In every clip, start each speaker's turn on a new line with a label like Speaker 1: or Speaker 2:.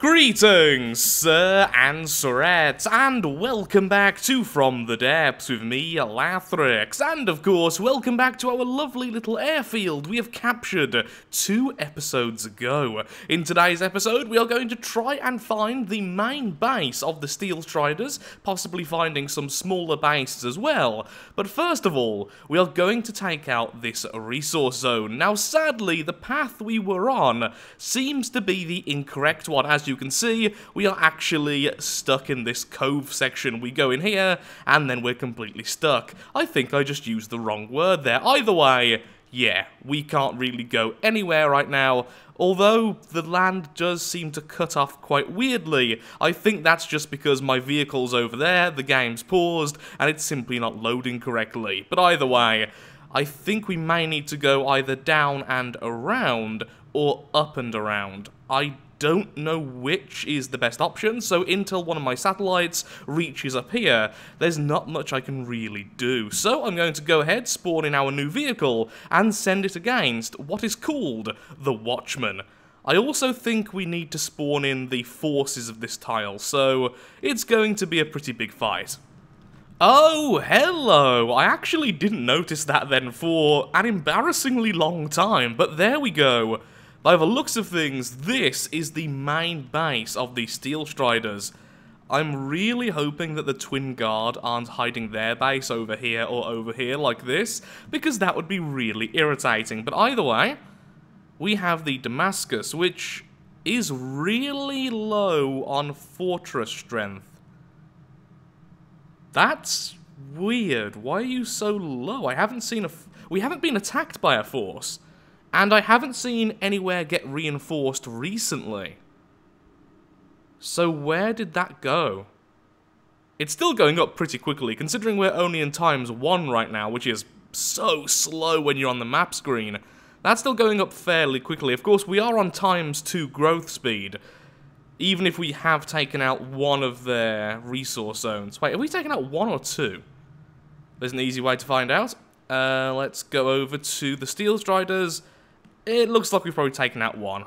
Speaker 1: Greetings, sir and sirettes, and welcome back to From the Depths with me, Lathrix, and of course, welcome back to our lovely little airfield we have captured two episodes ago. In today's episode, we are going to try and find the main base of the Steel Striders, possibly finding some smaller bases as well. But first of all, we are going to take out this resource zone. Now, sadly, the path we were on seems to be the incorrect one, as you can see, we are actually stuck in this cove section. We go in here, and then we're completely stuck. I think I just used the wrong word there. Either way, yeah, we can't really go anywhere right now, although the land does seem to cut off quite weirdly. I think that's just because my vehicle's over there, the game's paused, and it's simply not loading correctly. But either way, I think we may need to go either down and around, or up and around. I don't know which is the best option, so until one of my satellites reaches up here, there's not much I can really do. So I'm going to go ahead, spawn in our new vehicle, and send it against what is called the Watchman. I also think we need to spawn in the forces of this tile, so it's going to be a pretty big fight. Oh, hello! I actually didn't notice that then for an embarrassingly long time, but there we go. By the looks of things, this is the main base of the Steel Striders. I'm really hoping that the Twin Guard aren't hiding their base over here or over here like this, because that would be really irritating. But either way, we have the Damascus, which is really low on fortress strength. That's weird. Why are you so low? I haven't seen a... we haven't been attacked by a force. And I haven't seen anywhere get reinforced recently. So where did that go? It's still going up pretty quickly, considering we're only in times 1 right now, which is so slow when you're on the map screen. That's still going up fairly quickly. Of course, we are on times 2 growth speed, even if we have taken out one of their resource zones. Wait, have we taken out one or two? There's an easy way to find out. Uh, let's go over to the Steel Striders it looks like we've probably taken out one.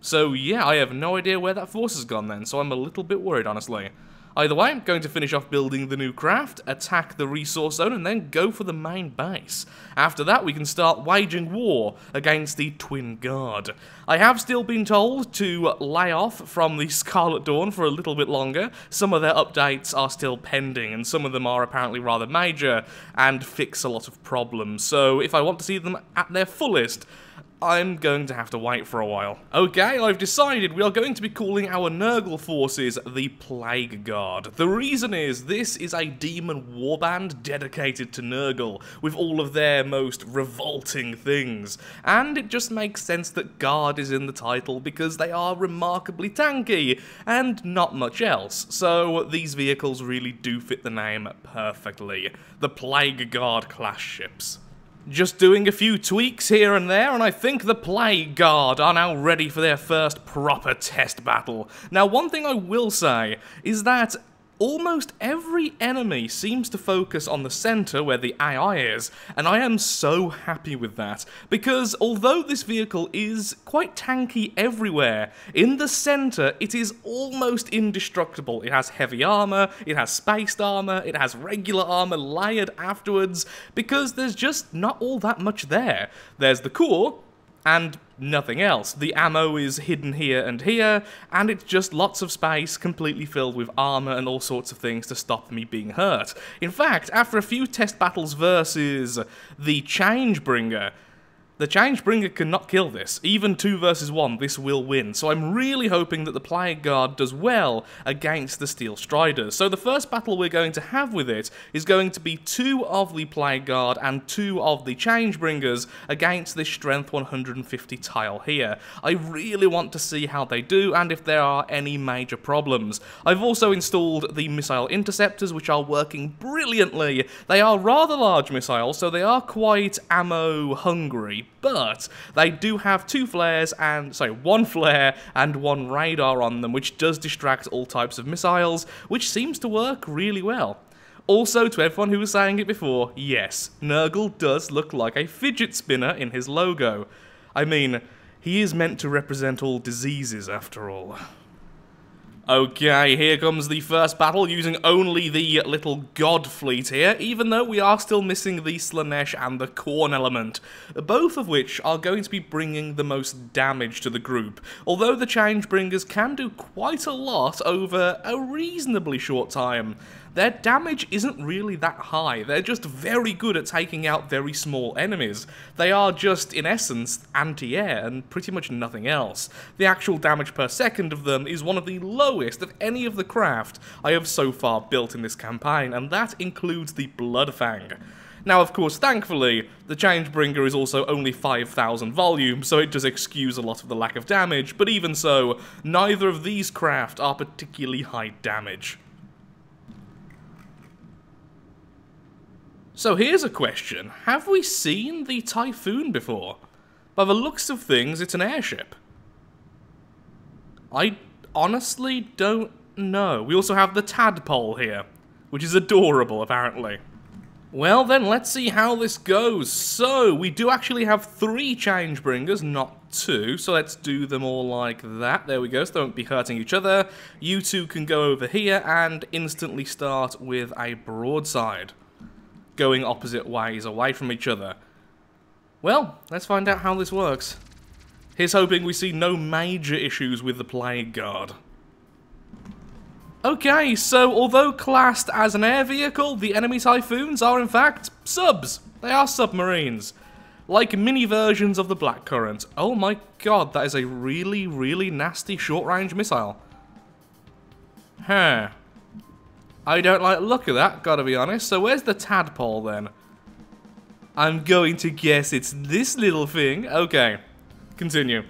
Speaker 1: So yeah, I have no idea where that force has gone then, so I'm a little bit worried, honestly. Either way, I'm going to finish off building the new craft, attack the resource zone, and then go for the main base. After that, we can start waging war against the Twin Guard. I have still been told to lay off from the Scarlet Dawn for a little bit longer. Some of their updates are still pending, and some of them are apparently rather major and fix a lot of problems. So if I want to see them at their fullest, I'm going to have to wait for a while. Okay, I've decided we are going to be calling our Nurgle forces the Plague Guard. The reason is, this is a demon warband dedicated to Nurgle, with all of their most revolting things. And it just makes sense that Guard is in the title because they are remarkably tanky, and not much else. So these vehicles really do fit the name perfectly. The Plague Guard class ships. Just doing a few tweaks here and there, and I think the Plague Guard are now ready for their first proper test battle. Now, one thing I will say is that almost every enemy seems to focus on the center where the AI is, and I am so happy with that, because although this vehicle is quite tanky everywhere, in the center it is almost indestructible. It has heavy armor, it has spaced armor, it has regular armor layered afterwards, because there's just not all that much there. There's the core, and nothing else. The ammo is hidden here and here, and it's just lots of space completely filled with armor and all sorts of things to stop me being hurt. In fact, after a few test battles versus the Changebringer, the Changebringer cannot kill this. Even 2 versus 1, this will win. So I'm really hoping that the Plague Guard does well against the Steel Striders. So the first battle we're going to have with it is going to be two of the Plague Guard and two of the Changebringers against this Strength 150 tile here. I really want to see how they do and if there are any major problems. I've also installed the Missile Interceptors, which are working brilliantly. They are rather large missiles, so they are quite ammo hungry, but they do have two flares and, sorry, one flare and one radar on them, which does distract all types of missiles, which seems to work really well. Also, to everyone who was saying it before, yes, Nurgle does look like a fidget spinner in his logo. I mean, He is meant to represent all diseases, after all. Okay, here comes the first battle using only the little god fleet here, even though we are still missing the Slaanesh and the Khorne element, both of which are going to be bringing the most damage to the group, although the Changebringers can do quite a lot over a reasonably short time their damage isn't really that high. They're just very good at taking out very small enemies. They are just, in essence, anti-air and pretty much nothing else. The actual damage per second of them is one of the lowest of any of the craft I have so far built in this campaign, and that includes the Bloodfang. Now, of course, thankfully, the Changebringer is also only 5,000 volume, so it does excuse a lot of the lack of damage, but even so, neither of these craft are particularly high damage. So here's a question. Have we seen the Typhoon before? By the looks of things, it's an airship. I honestly don't know. We also have the Tadpole here, which is adorable, apparently. Well then, let's see how this goes. So, we do actually have three change bringers, not two, so let's do them all like that. There we go, so they won't be hurting each other. You two can go over here and instantly start with a broadside going opposite ways away from each other. Well, let's find out how this works. Here's hoping we see no major issues with the Plague Guard. Okay, so although classed as an air vehicle, the enemy Typhoons are in fact subs. They are submarines. Like mini versions of the Blackcurrant. Oh my god, that is a really, really nasty short-range missile. Huh. I don't like look of that, gotta be honest. So where's the tadpole then? I'm going to guess it's this little thing. Okay, continue.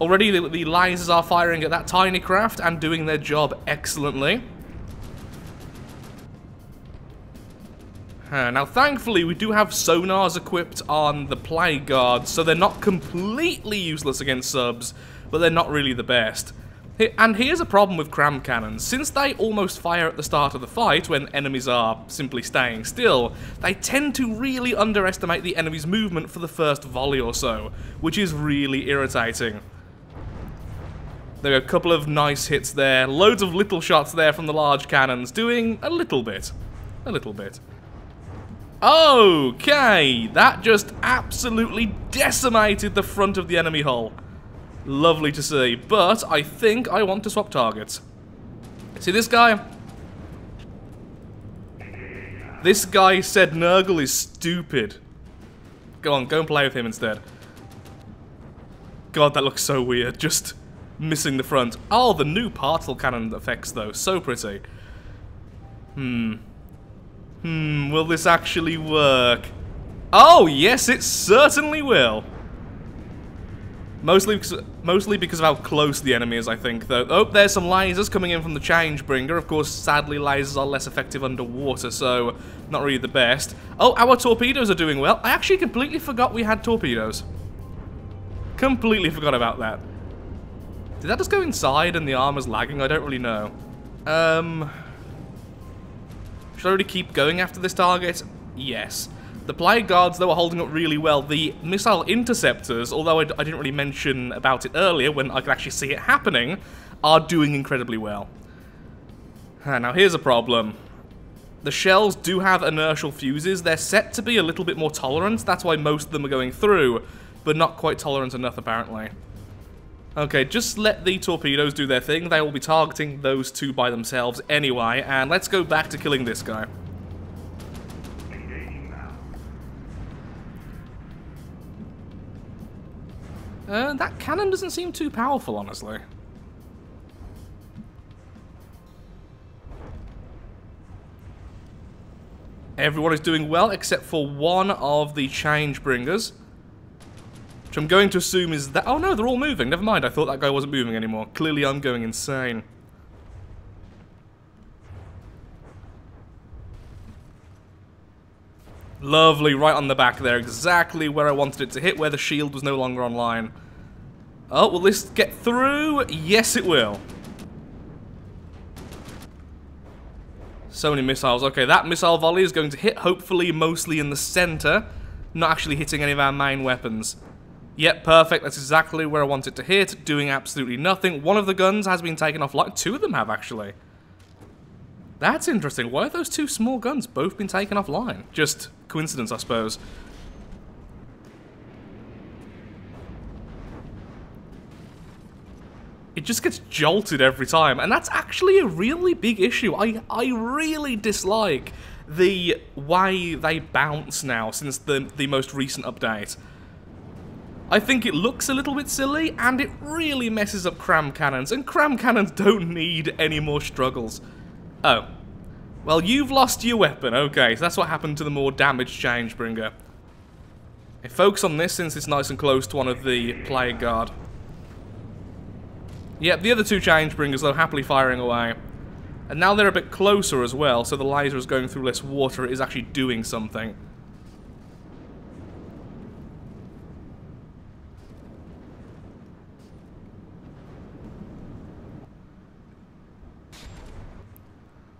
Speaker 1: Already the, the lasers are firing at that tiny craft and doing their job excellently. Now, thankfully, we do have sonars equipped on the Plague Guard, so they're not completely useless against subs, but they're not really the best. And here's a problem with cram cannons. Since they almost fire at the start of the fight when enemies are simply staying still, they tend to really underestimate the enemy's movement for the first volley or so, which is really irritating. There are a couple of nice hits there, loads of little shots there from the large cannons, doing a little bit. A little bit. Okay, that just absolutely decimated the front of the enemy hull. Lovely to see. But I think I want to swap targets. See this guy? This guy said Nurgle is stupid. Go on, go and play with him instead. God, that looks so weird. Just missing the front. Oh, the new particle cannon effects, though. So pretty. Hmm. Hmm, will this actually work? Oh, yes, it certainly will. Mostly because, mostly because of how close the enemy is, I think, though. Oh, there's some lasers coming in from the Changebringer. Of course, sadly, lasers are less effective underwater, so not really the best. Oh, our torpedoes are doing well. I actually completely forgot we had torpedoes. Completely forgot about that. Did that just go inside and the armor's lagging? I don't really know. Um... Should I already keep going after this target? Yes. The Plague Guards, though, are holding up really well. The Missile Interceptors, although I, I didn't really mention about it earlier when I could actually see it happening, are doing incredibly well. Now, here's a problem. The shells do have inertial fuses. They're set to be a little bit more tolerant. That's why most of them are going through, but not quite tolerant enough, apparently. Okay, just let the torpedoes do their thing. They will be targeting those two by themselves anyway, and let's go back to killing this guy. Uh, that cannon doesn't seem too powerful, honestly. Everyone is doing well except for one of the change bringers. Which I'm going to assume is that... Oh no, they're all moving. Never mind, I thought that guy wasn't moving anymore. Clearly I'm going insane. Lovely, right on the back there. Exactly where I wanted it to hit, where the shield was no longer online. Oh, will this get through? Yes, it will. So many missiles. Okay, that missile volley is going to hit, hopefully, mostly in the center. Not actually hitting any of our main weapons. Yep, perfect. That's exactly where I want it to hit, doing absolutely nothing. One of the guns has been taken off. Like, Two of them have, actually. That's interesting. Why have those two small guns both been taken offline? Just coincidence, I suppose. It just gets jolted every time, and that's actually a really big issue. I, I really dislike the way they bounce now since the, the most recent update. I think it looks a little bit silly, and it really messes up cram cannons, and cram cannons don't need any more struggles. Oh. Well, you've lost your weapon. Okay, so that's what happened to the more damaged Changebringer. Okay, focus on this since it's nice and close to one of the Plague Guard. Yep, the other two Changebringers, though, happily firing away. And now they're a bit closer as well, so the laser is going through less water. It is actually doing something.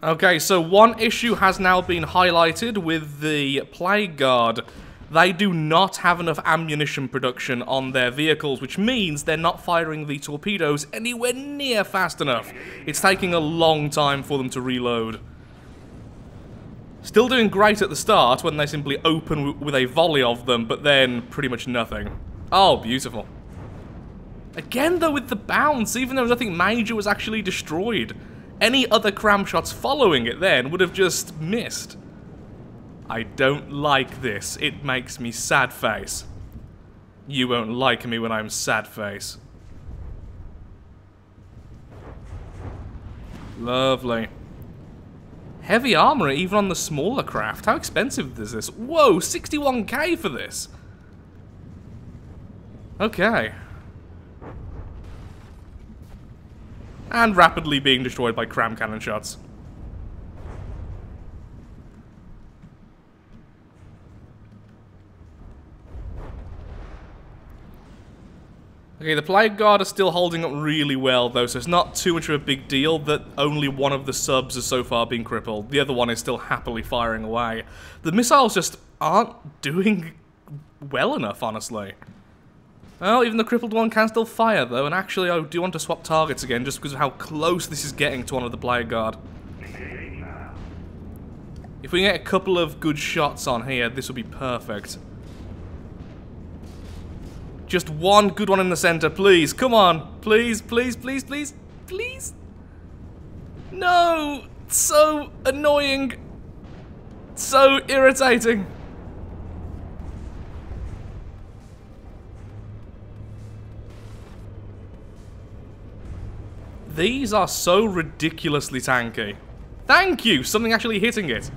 Speaker 1: Okay, so one issue has now been highlighted with the Plague Guard. They do not have enough ammunition production on their vehicles, which means they're not firing the torpedoes anywhere near fast enough. It's taking a long time for them to reload. Still doing great at the start when they simply open with a volley of them, but then pretty much nothing. Oh, beautiful. Again, though, with the bounce, even though nothing major was actually destroyed. Any other cram shots following it then would have just missed. I don't like this. It makes me sad face. You won't like me when I'm sad face. Lovely. Heavy armor even on the smaller craft. How expensive is this? Whoa, 61k for this. Okay. And rapidly being destroyed by cram cannon shots. Okay, the Plague Guard are still holding up really well, though, so it's not too much of a big deal that only one of the subs has so far been crippled. The other one is still happily firing away. The missiles just aren't doing well enough, honestly. Well, even the crippled one can still fire, though, and actually I do want to swap targets again, just because of how close this is getting to one of the Plague Guard. If we get a couple of good shots on here, this will be perfect. Just one good one in the center, please. Come on. Please, please, please, please, please. No! So annoying. So irritating. These are so ridiculously tanky. Thank you! Something actually hitting it.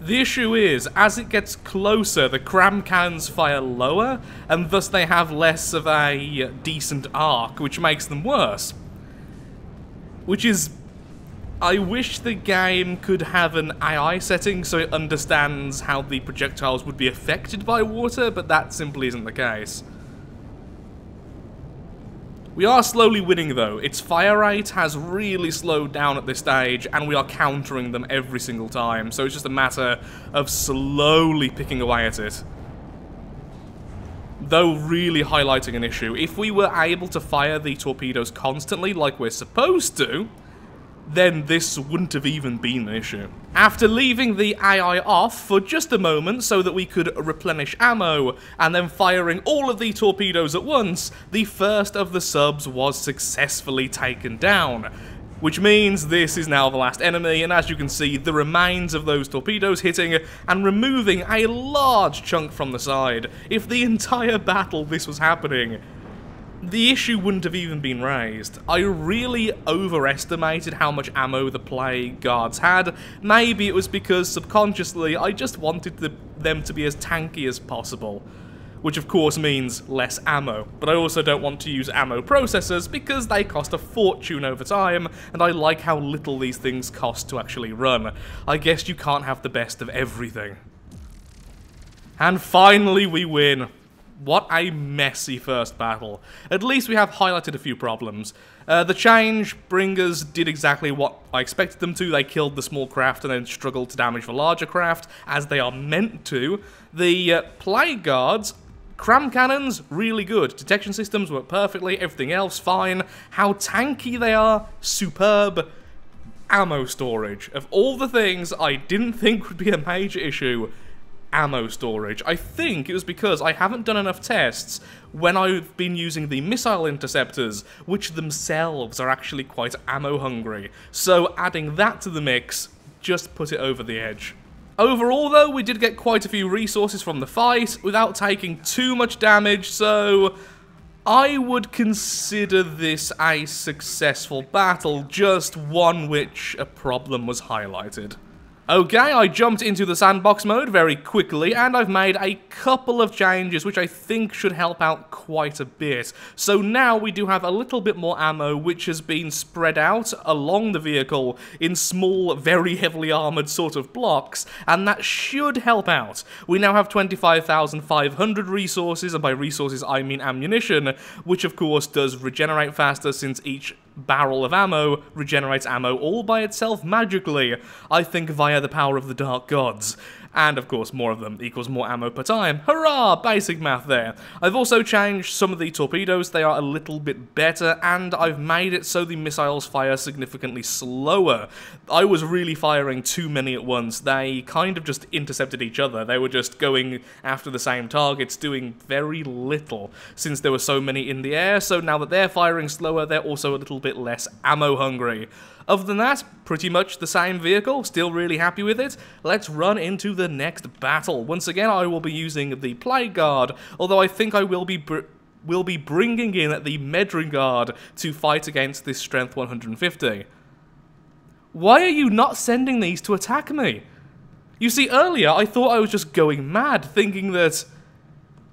Speaker 1: The issue is, as it gets closer, the cram cannons fire lower, and thus they have less of a decent arc, which makes them worse. Which is I wish the game could have an AI setting so it understands how the projectiles would be affected by water, but that simply isn't the case. We are slowly winning though. Its fire rate has really slowed down at this stage, and we are countering them every single time, so it's just a matter of slowly picking away at it. Though really highlighting an issue, if we were able to fire the torpedoes constantly like we're supposed to, then this wouldn't have even been an issue. After leaving the AI off for just a moment so that we could replenish ammo, and then firing all of the torpedoes at once, the first of the subs was successfully taken down. Which means this is now the last enemy, and as you can see, the remains of those torpedoes hitting and removing a large chunk from the side. If the entire battle this was happening, the issue wouldn't have even been raised. I really overestimated how much ammo the Plague Guards had. Maybe it was because subconsciously I just wanted the, them to be as tanky as possible. Which of course means less ammo, but I also don't want to use ammo processors because they cost a fortune over time, and I like how little these things cost to actually run. I guess you can't have the best of everything. And finally we win. What a messy first battle. At least we have highlighted a few problems. Uh, the change bringers did exactly what I expected them to. They killed the small craft and then struggled to damage the larger craft, as they are meant to. The uh, plague guards Cram cannons, really good. Detection systems work perfectly, everything else fine. How tanky they are, superb. Ammo storage. Of all the things I didn't think would be a major issue, ammo storage. I think it was because I haven't done enough tests when I've been using the missile interceptors, which themselves are actually quite ammo hungry. So adding that to the mix just put it over the edge. Overall though, we did get quite a few resources from the fight without taking too much damage, so I would consider this a successful battle, just one which a problem was highlighted. Okay, I jumped into the sandbox mode very quickly, and I've made a couple of changes which I think should help out quite a bit. So now we do have a little bit more ammo which has been spread out along the vehicle in small, very heavily armoured sort of blocks, and that should help out. We now have 25,500 resources, and by resources I mean ammunition, which of course does regenerate faster since each barrel of ammo regenerates ammo all by itself magically, I think via the power of the Dark Gods and of course more of them equals more ammo per time. Hurrah! Basic math there. I've also changed some of the torpedoes, they are a little bit better, and I've made it so the missiles fire significantly slower. I was really firing too many at once, they kind of just intercepted each other, they were just going after the same targets, doing very little, since there were so many in the air, so now that they're firing slower, they're also a little bit less ammo hungry. Other than that, pretty much the same vehicle, still really happy with it. Let's run into the next battle. Once again, I will be using the Plague Guard, although I think I will be will be bringing in the Medring Guard to fight against this Strength 150. Why are you not sending these to attack me? You see, earlier I thought I was just going mad, thinking that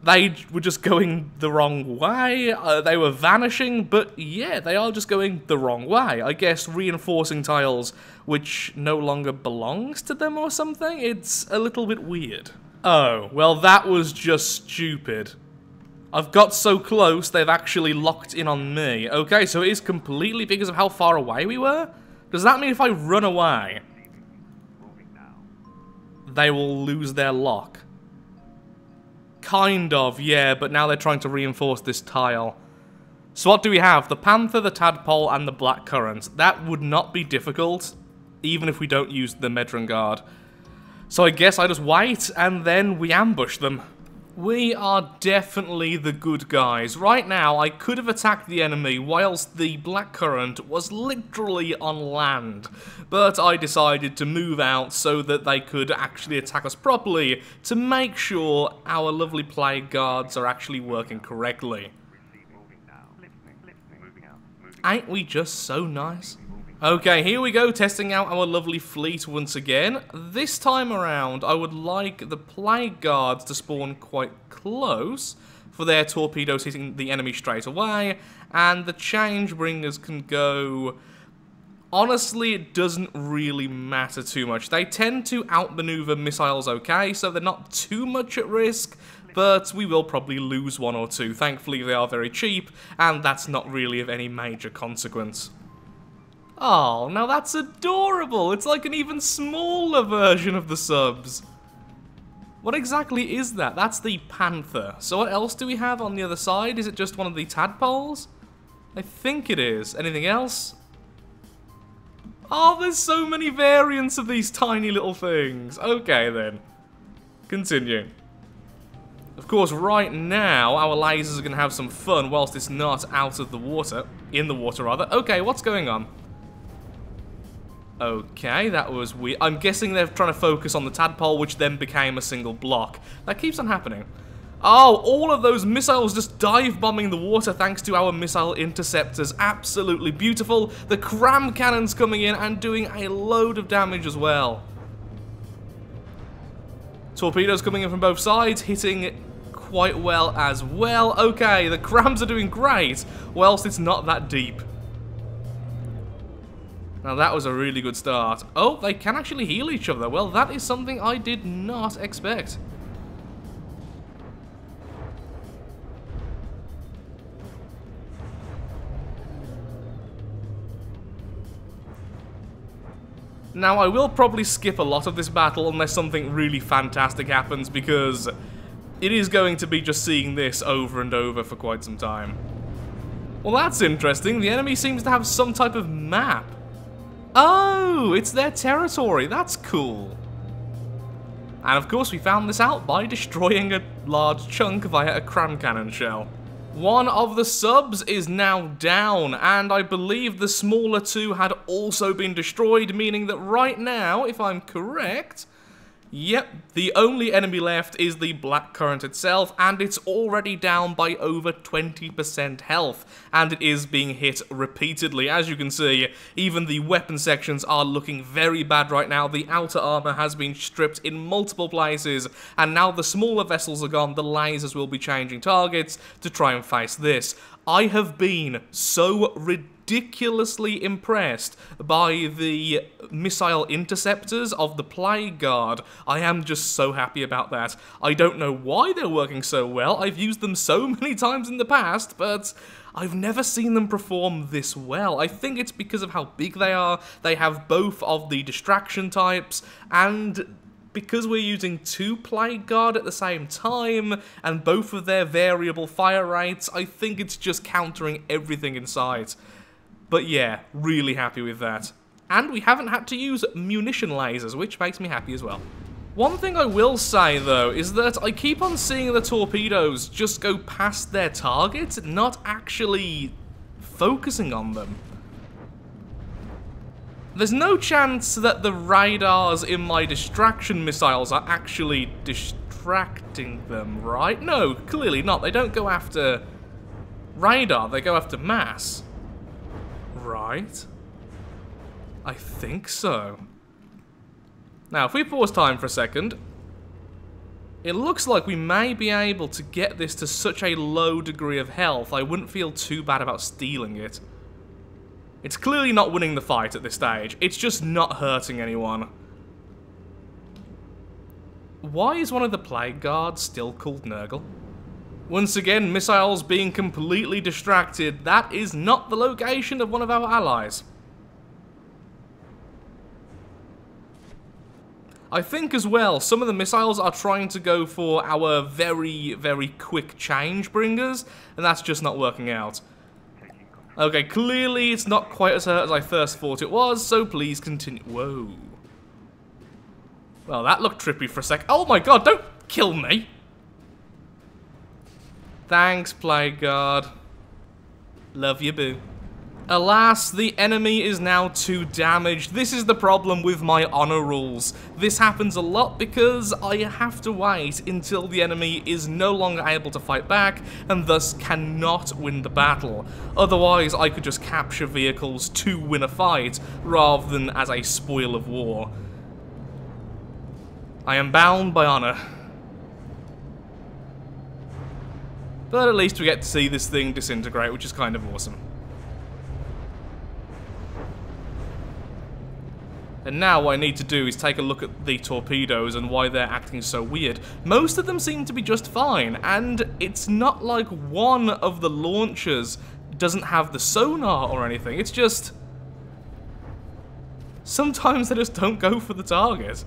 Speaker 1: they were just going the wrong way. Uh, they were vanishing, but yeah, they are just going the wrong way. I guess reinforcing tiles which no longer belongs to them or something? It's a little bit weird. Oh, well that was just stupid. I've got so close, they've actually locked in on me. Okay, so it is completely because of how far away we were? Does that mean if I run away, they will lose their lock? Kind of, yeah, but now they're trying to reinforce this tile. So what do we have? The Panther, the Tadpole, and the Black Current. That would not be difficult, even if we don't use the Medring Guard. So I guess I just wait, and then we ambush them. We are definitely the good guys. Right now, I could have attacked the enemy whilst the Blackcurrant was literally on land. But I decided to move out so that they could actually attack us properly to make sure our lovely plague guards are actually working correctly. Ain't we just so nice? Okay, here we go, testing out our lovely fleet once again. This time around, I would like the Plague Guards to spawn quite close for their torpedoes hitting the enemy straight away, and the Change Bringers can go... Honestly, it doesn't really matter too much. They tend to outmaneuver missiles okay, so they're not too much at risk, but we will probably lose one or two. Thankfully, they are very cheap, and that's not really of any major consequence. Oh, now that's adorable. It's like an even smaller version of the subs. What exactly is that? That's the panther. So what else do we have on the other side? Is it just one of the tadpoles? I think it is. Anything else? Oh, there's so many variants of these tiny little things. Okay, then. Continue. Of course, right now, our lasers are going to have some fun whilst it's not out of the water. In the water, rather. Okay, what's going on? Okay, that was weird. I'm guessing they're trying to focus on the tadpole, which then became a single block. That keeps on happening. Oh, all of those missiles just dive bombing the water thanks to our missile interceptors. Absolutely beautiful. The cram cannons coming in and doing a load of damage as well. Torpedoes coming in from both sides, hitting quite well as well. Okay, the crams are doing great, whilst it's not that deep. Now that was a really good start. Oh, they can actually heal each other. Well, that is something I did not expect. Now, I will probably skip a lot of this battle unless something really fantastic happens, because it is going to be just seeing this over and over for quite some time. Well, that's interesting. The enemy seems to have some type of map. Oh, it's their territory. That's cool. And of course, we found this out by destroying a large chunk via a cram cannon shell. One of the subs is now down, and I believe the smaller two had also been destroyed, meaning that right now, if I'm correct, Yep, the only enemy left is the Black Current itself, and it's already down by over 20% health, and it is being hit repeatedly. As you can see, even the weapon sections are looking very bad right now. The outer armor has been stripped in multiple places, and now the smaller vessels are gone, the lasers will be changing targets to try and face this. I have been so ridiculously impressed by the missile interceptors of the Plague Guard. I am just so happy about that. I don't know why they're working so well. I've used them so many times in the past, but I've never seen them perform this well. I think it's because of how big they are. They have both of the distraction types, and because we're using two Plague Guard at the same time, and both of their variable fire rates, I think it's just countering everything in sight. But yeah, really happy with that. And we haven't had to use munition lasers, which makes me happy as well. One thing I will say, though, is that I keep on seeing the torpedoes just go past their target, not actually focusing on them. There's no chance that the radars in my distraction missiles are actually distracting them, right? No, clearly not. They don't go after radar, they go after mass. Right. I think so. Now, if we pause time for a second, it looks like we may be able to get this to such a low degree of health, I wouldn't feel too bad about stealing it. It's clearly not winning the fight at this stage, it's just not hurting anyone. Why is one of the Plague Guards still called Nurgle? Once again, missiles being completely distracted. That is not the location of one of our allies. I think as well, some of the missiles are trying to go for our very, very quick change bringers, and that's just not working out. Okay, clearly it's not quite as hurt as I first thought it was, so please continue. Whoa. Well, that looked trippy for a sec. Oh my god, don't kill me! Thanks, Plague God. Love you, boo. Alas, the enemy is now too damaged. This is the problem with my honor rules. This happens a lot because I have to wait until the enemy is no longer able to fight back and thus cannot win the battle. Otherwise, I could just capture vehicles to win a fight rather than as a spoil of war. I am bound by honor. But at least we get to see this thing disintegrate, which is kind of awesome. And now what I need to do is take a look at the torpedoes and why they're acting so weird. Most of them seem to be just fine, and it's not like one of the launchers doesn't have the sonar or anything. It's just... Sometimes they just don't go for the target.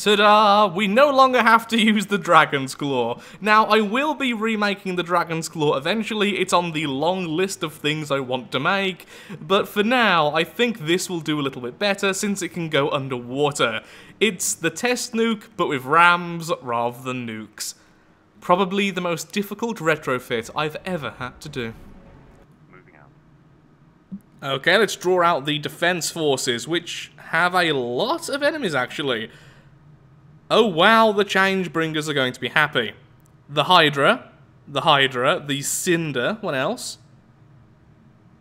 Speaker 1: Ta-da! We no longer have to use the Dragon's Claw. Now, I will be remaking the Dragon's Claw eventually, it's on the long list of things I want to make, but for now, I think this will do a little bit better since it can go underwater. It's the test nuke, but with rams rather than nukes. Probably the most difficult retrofit I've ever had to do. Okay, let's draw out the defense forces, which have a lot of enemies, actually. Oh wow, the Changebringers are going to be happy. The Hydra, the Hydra, the Cinder, what else?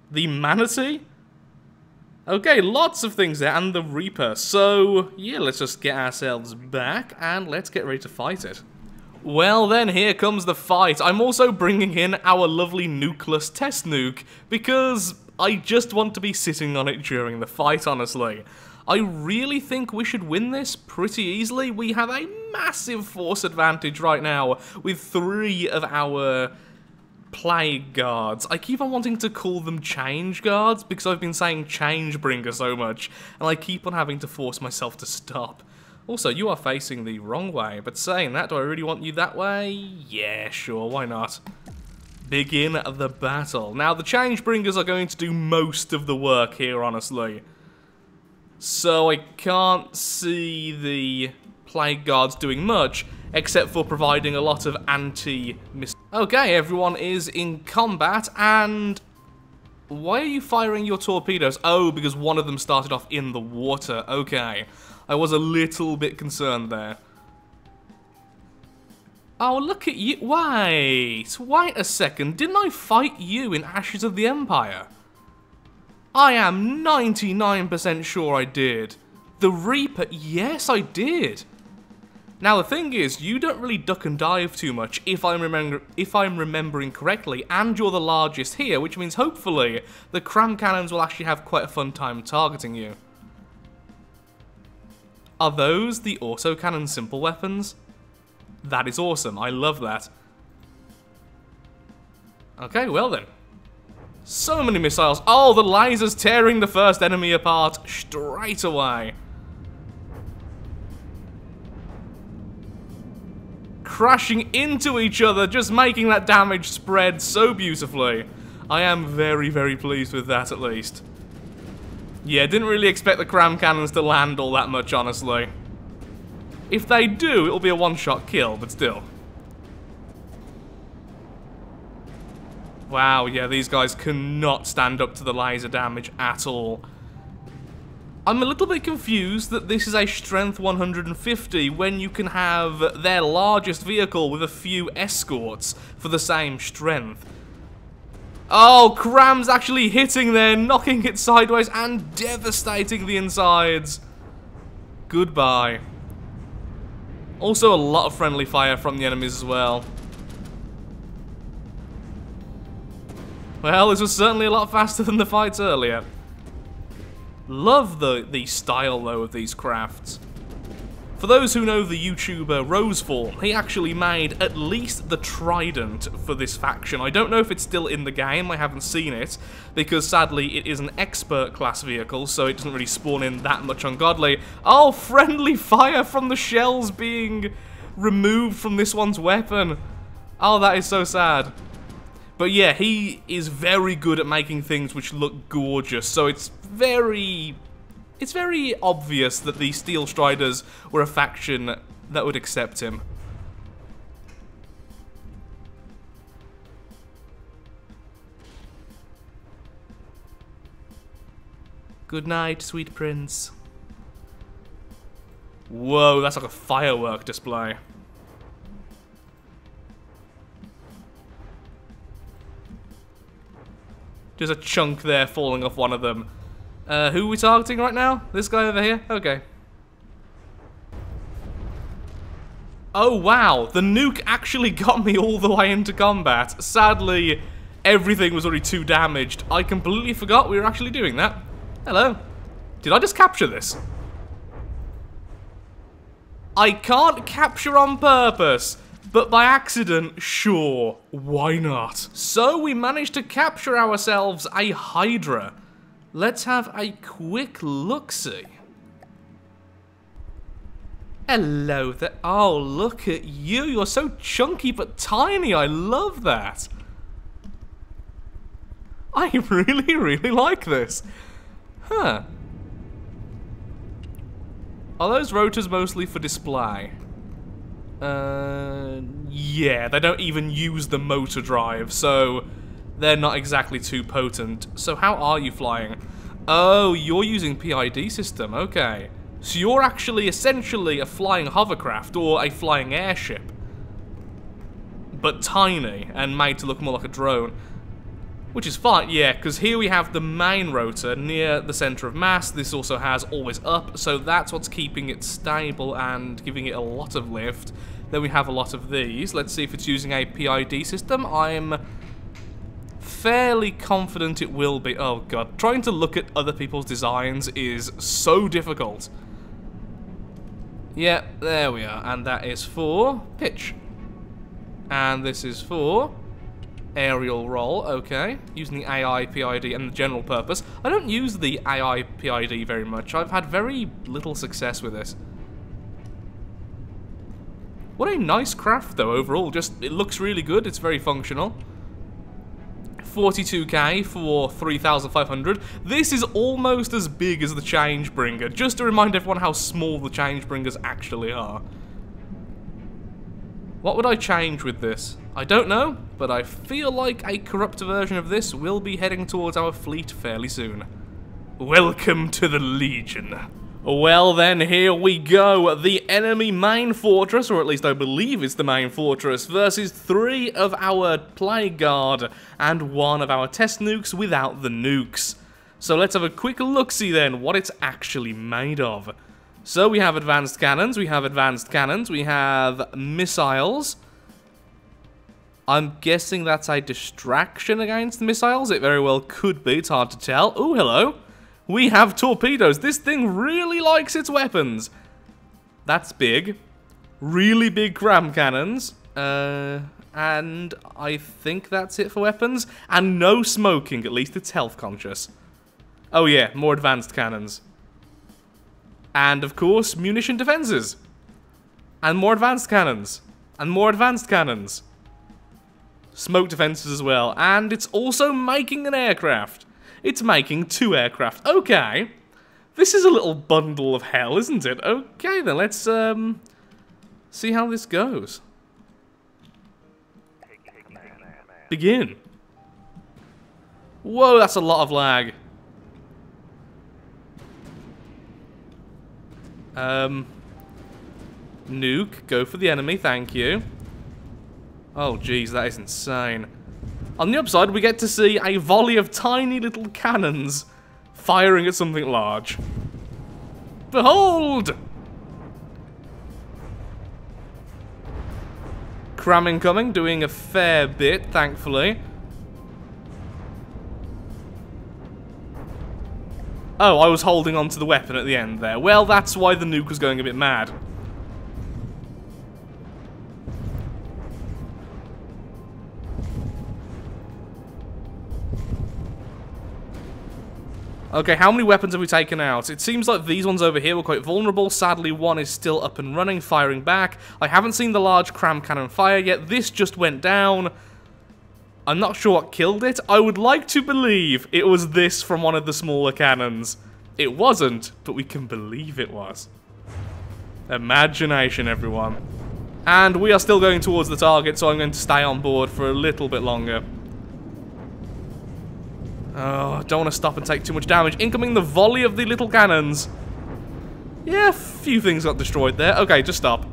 Speaker 1: The Manatee? Okay, lots of things there, and the Reaper. So, yeah, let's just get ourselves back, and let's get ready to fight it. Well then, here comes the fight. I'm also bringing in our lovely nukeless test nuke, because I just want to be sitting on it during the fight, honestly. I really think we should win this pretty easily. We have a massive force advantage right now with three of our plague guards. I keep on wanting to call them change guards because I've been saying change bringer so much, and I keep on having to force myself to stop. Also, you are facing the wrong way, but saying that, do I really want you that way? Yeah, sure, why not? Begin the battle. Now, the change bringers are going to do most of the work here, honestly. So I can't see the plague guards doing much, except for providing a lot of anti Okay, everyone is in combat, and... Why are you firing your torpedoes? Oh, because one of them started off in the water. Okay. I was a little bit concerned there. Oh, look at you. Wait. Wait a second. Didn't I fight you in Ashes of the Empire? I am 99% sure I did. The Reaper, yes I did. Now the thing is, you don't really duck and dive too much if I'm remember if I'm remembering correctly, and you're the largest here, which means hopefully the cram cannons will actually have quite a fun time targeting you. Are those the autocannon simple weapons? That is awesome, I love that. Okay, well then. So many missiles. Oh, the lasers tearing the first enemy apart straight away. crashing into each other, just making that damage spread so beautifully. I am very, very pleased with that at least. Yeah, didn't really expect the cram cannons to land all that much, honestly. If they do, it'll be a one-shot kill, but still. Wow, yeah, these guys cannot stand up to the laser damage at all. I'm a little bit confused that this is a strength 150 when you can have their largest vehicle with a few escorts for the same strength. Oh, Cram's actually hitting there, knocking it sideways and devastating the insides. Goodbye. Also a lot of friendly fire from the enemies as well. Well, this was certainly a lot faster than the fights earlier. Love the, the style, though, of these crafts. For those who know the YouTuber Rosefall, he actually made at least the Trident for this faction. I don't know if it's still in the game, I haven't seen it, because sadly it is an expert class vehicle, so it doesn't really spawn in that much ungodly. Oh, friendly fire from the shells being removed from this one's weapon. Oh, that is so sad. But yeah, he is very good at making things which look gorgeous, so it's very... It's very obvious that the Steel Striders were a faction that would accept him. Good night, sweet prince. Whoa, that's like a firework display. Just a chunk there falling off one of them. Uh, who are we targeting right now? This guy over here? Okay. Oh, wow. The nuke actually got me all the way into combat. Sadly, everything was already too damaged. I completely forgot we were actually doing that. Hello. Did I just capture this? I can't capture on purpose. But by accident, sure, why not? So we managed to capture ourselves a Hydra. Let's have a quick look-see. Hello there. Oh, look at you. You're so chunky but tiny. I love that. I really, really like this. Huh. Are those rotors mostly for display? Uh, yeah, they don't even use the motor drive, so they're not exactly too potent. So how are you flying? Oh, you're using PID system, okay. So you're actually essentially a flying hovercraft or a flying airship. But tiny and made to look more like a drone. Which is fine, yeah, because here we have the main rotor near the center of mass. This also has always up, so that's what's keeping it stable and giving it a lot of lift. Then we have a lot of these. Let's see if it's using a PID system. I'm fairly confident it will be. Oh god, trying to look at other people's designs is so difficult. Yeah, there we are. And that is for pitch. And this is for aerial roll, okay. Using the AI PID and the general purpose. I don't use the AI PID very much. I've had very little success with this. What a nice craft, though, overall. Just, it looks really good. It's very functional. 42k for 3,500. This is almost as big as the Changebringer, just to remind everyone how small the Changebringers actually are. What would I change with this? I don't know, but I feel like a corrupt version of this will be heading towards our fleet fairly soon. Welcome to the Legion. Well then, here we go. The enemy main fortress, or at least I believe it's the main fortress, versus three of our Plague Guard and one of our test nukes without the nukes. So let's have a quick look-see then, what it's actually made of. So we have advanced cannons, we have advanced cannons, we have missiles. I'm guessing that's a distraction against missiles. It very well could be, it's hard to tell. Oh, hello we have torpedoes. This thing really likes its weapons. That's big. Really big cram cannons. Uh, and I think that's it for weapons. And no smoking, at least it's health conscious. Oh yeah, more advanced cannons. And of course, munition defenses. And more advanced cannons. And more advanced cannons. Smoke defenses as well. And it's also making an aircraft. It's making two aircraft. Okay. This is a little bundle of hell, isn't it? Okay, then let's um, see how this goes. Begin. Whoa, that's a lot of lag. Um, nuke, go for the enemy, thank you. Oh, jeez, that is insane. On the upside, we get to see a volley of tiny little cannons firing at something large. Behold! Cramming coming, doing a fair bit, thankfully. Oh, I was holding on to the weapon at the end there. Well, that's why the nuke was going a bit mad. Okay, how many weapons have we taken out? It seems like these ones over here were quite vulnerable. Sadly, one is still up and running, firing back. I haven't seen the large cram cannon fire yet. This just went down. I'm not sure what killed it. I would like to believe it was this from one of the smaller cannons. It wasn't, but we can believe it was. Imagination, everyone. And we are still going towards the target, so I'm going to stay on board for a little bit longer. Oh, don't want to stop and take too much damage. Incoming the volley of the little cannons. Yeah, a few things got destroyed there. Okay, just stop.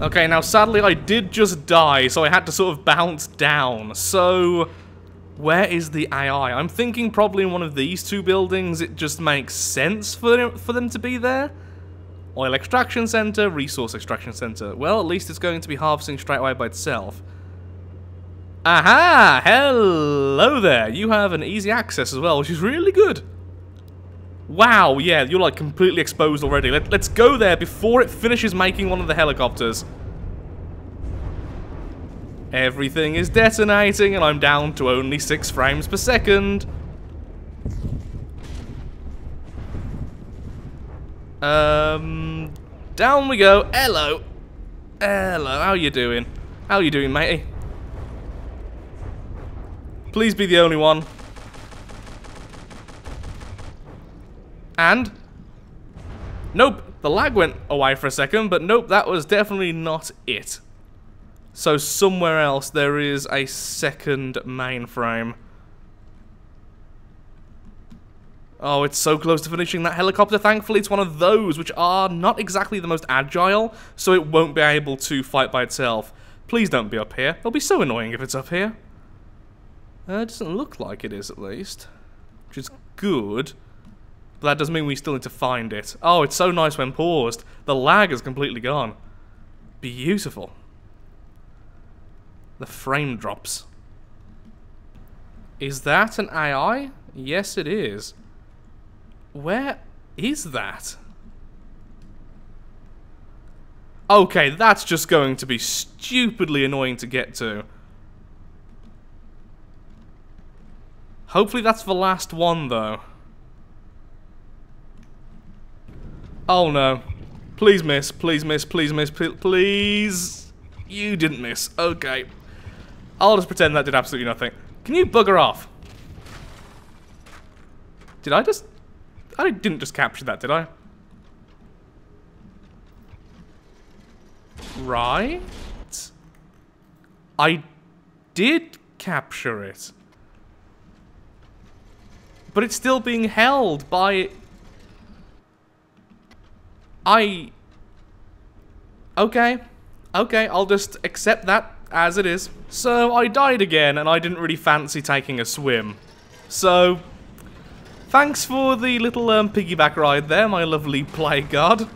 Speaker 1: Okay, now sadly I did just die, so I had to sort of bounce down. So, where is the AI? I'm thinking probably in one of these two buildings it just makes sense for them, for them to be there. Oil extraction center, resource extraction center. Well, at least it's going to be harvesting straight away by itself. Aha! Hello there! You have an easy access as well, which is really good. Wow, yeah, you're like completely exposed already. Let, let's go there before it finishes making one of the helicopters. Everything is detonating and I'm down to only 6 frames per second. Um, down we go. Hello. Hello, how you doing? How you doing, matey? Please be the only one. And? Nope, the lag went away for a second, but nope, that was definitely not it. So somewhere else there is a second mainframe. Oh, it's so close to finishing that helicopter. Thankfully, it's one of those which are not exactly the most agile, so it won't be able to fight by itself. Please don't be up here. It'll be so annoying if it's up here. Uh, it doesn't look like it is, at least. Which is good. But that doesn't mean we still need to find it. Oh, it's so nice when paused. The lag is completely gone. Beautiful. The frame drops. Is that an AI? Yes, it is. Where is that? Okay, that's just going to be stupidly annoying to get to. Hopefully that's the last one, though. Oh no. Please miss, please miss, please miss, please. You didn't miss. Okay. I'll just pretend that did absolutely nothing. Can you bugger off? Did I just... I didn't just capture that, did I? Right? I did capture it. But it's still being held by... I... Okay. Okay, I'll just accept that as it is. So, I died again, and I didn't really fancy taking a swim. So, thanks for the little um, piggyback ride there, my lovely Plague Guard.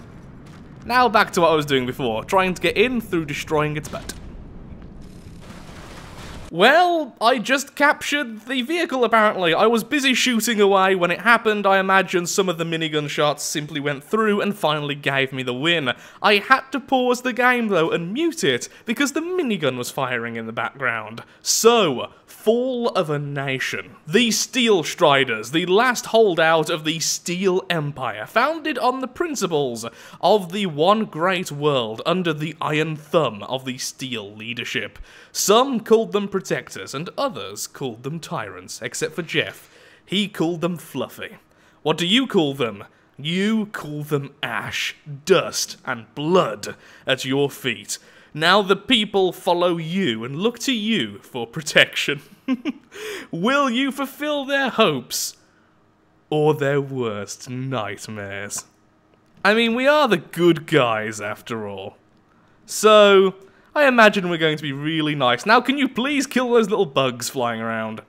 Speaker 1: Now back to what I was doing before, trying to get in through destroying its butt. Well, I just captured the vehicle apparently. I was busy shooting away when it happened. I imagine some of the minigun shots simply went through and finally gave me the win. I had to pause the game though and mute it because the minigun was firing in the background. So, Fall of a Nation. The Steel Striders, the last holdout of the Steel Empire, founded on the principles of the one great world under the iron thumb of the Steel leadership. Some called them protectors, and others called them tyrants, except for Jeff. He called them fluffy. What do you call them? You call them ash, dust, and blood at your feet. Now the people follow you and look to you for protection. Will you fulfill their hopes or their worst nightmares? I mean, we are the good guys after all. So, I imagine we're going to be really nice. Now, can you please kill those little bugs flying around?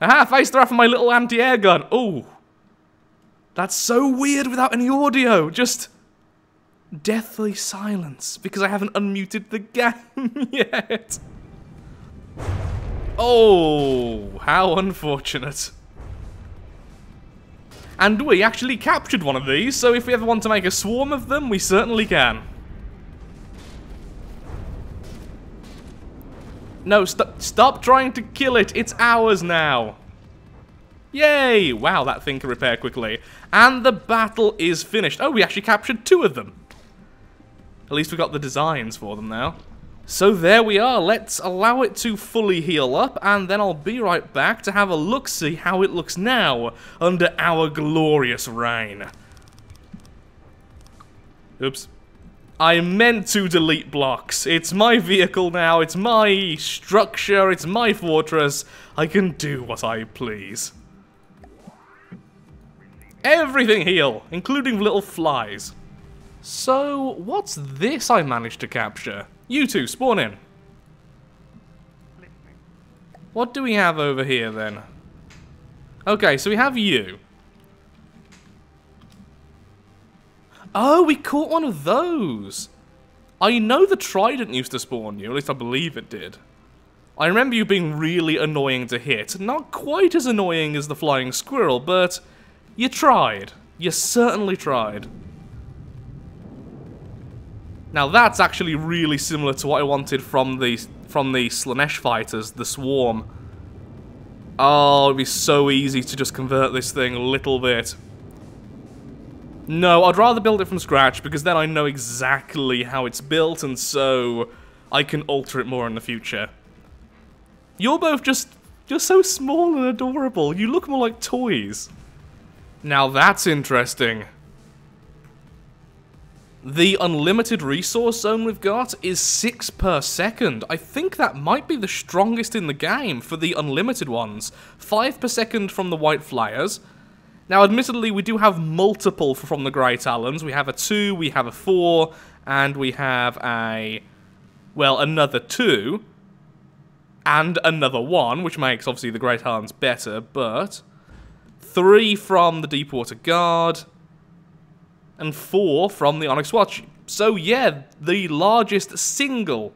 Speaker 1: Aha, faced off my little anti-air gun. Oh, that's so weird without any audio. Just deathly silence because I haven't unmuted the game yet. Oh, how unfortunate. And we actually captured one of these, so if we ever want to make a swarm of them, we certainly can. No, st stop trying to kill it. It's ours now. Yay! Wow, that thing can repair quickly. And the battle is finished. Oh, we actually captured two of them. At least we got the designs for them now. So there we are, let's allow it to fully heal up, and then I'll be right back to have a look-see how it looks now, under our glorious reign. Oops. I meant to delete blocks. It's my vehicle now, it's my structure, it's my fortress. I can do what I please. Everything heal, including little flies. So, what's this I managed to capture? You two, spawn in. What do we have over here, then? Okay, so we have you. Oh, we caught one of those. I know the trident used to spawn you, at least I believe it did. I remember you being really annoying to hit. Not quite as annoying as the flying squirrel, but you tried. You certainly tried. Now that's actually really similar to what I wanted from the from the Slaanesh fighters, the Swarm. Oh, it'd be so easy to just convert this thing a little bit. No, I'd rather build it from scratch because then I know exactly how it's built and so I can alter it more in the future. You're both just, you're so small and adorable. You look more like toys. Now that's interesting. The unlimited resource zone we've got is 6 per second. I think that might be the strongest in the game for the unlimited ones. 5 per second from the White Flyers. Now, admittedly, we do have multiple from the Grey Talons. We have a 2, we have a 4, and we have a... well, another 2. And another 1, which makes, obviously, the Grey Talons better, but... 3 from the Deepwater Guard and four from the Onyx Watch. So yeah, the largest single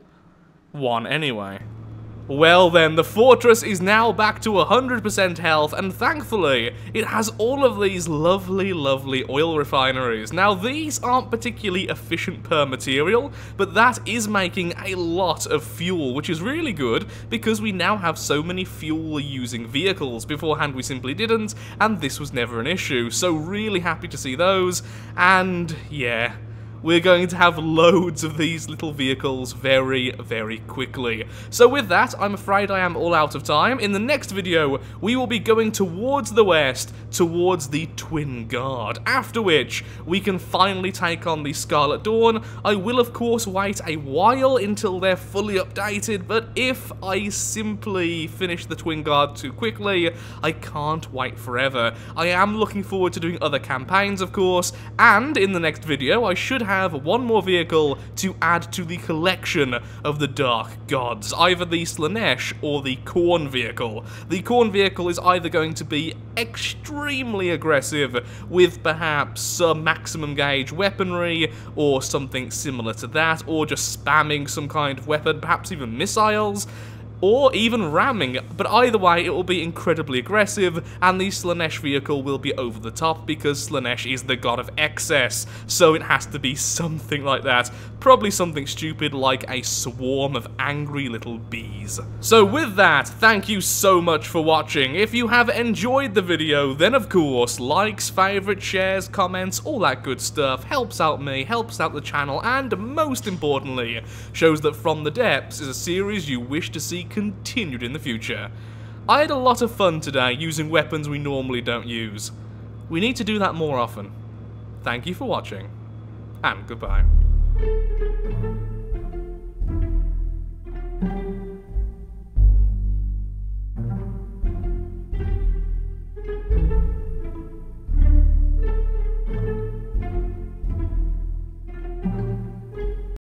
Speaker 1: one anyway. Well then, the fortress is now back to 100% health, and thankfully, it has all of these lovely, lovely oil refineries. Now, these aren't particularly efficient per material, but that is making a lot of fuel, which is really good, because we now have so many fuel-using vehicles. Beforehand, we simply didn't, and this was never an issue, so really happy to see those, and yeah we're going to have loads of these little vehicles very, very quickly. So with that, I'm afraid I am all out of time. In the next video, we will be going towards the west, towards the Twin Guard, after which we can finally take on the Scarlet Dawn. I will, of course, wait a while until they're fully updated, but if I simply finish the Twin Guard too quickly, I can't wait forever. I am looking forward to doing other campaigns, of course, and in the next video, I should have have one more vehicle to add to the collection of the Dark Gods, either the Slaanesh or the Khorne vehicle. The Khorne vehicle is either going to be extremely aggressive with perhaps some maximum gauge weaponry or something similar to that, or just spamming some kind of weapon, perhaps even missiles, or even ramming, but either way it will be incredibly aggressive, and the Slaanesh vehicle will be over the top because Slaanesh is the god of excess, so it has to be something like that, probably something stupid like a swarm of angry little bees. So with that, thank you so much for watching, if you have enjoyed the video, then of course, likes, favourites, shares, comments, all that good stuff helps out me, helps out the channel, and most importantly, shows that From the Depths is a series you wish to see continued in the future. I had a lot of fun today using weapons we normally don't use. We need to do that more often. Thank you for watching, and goodbye.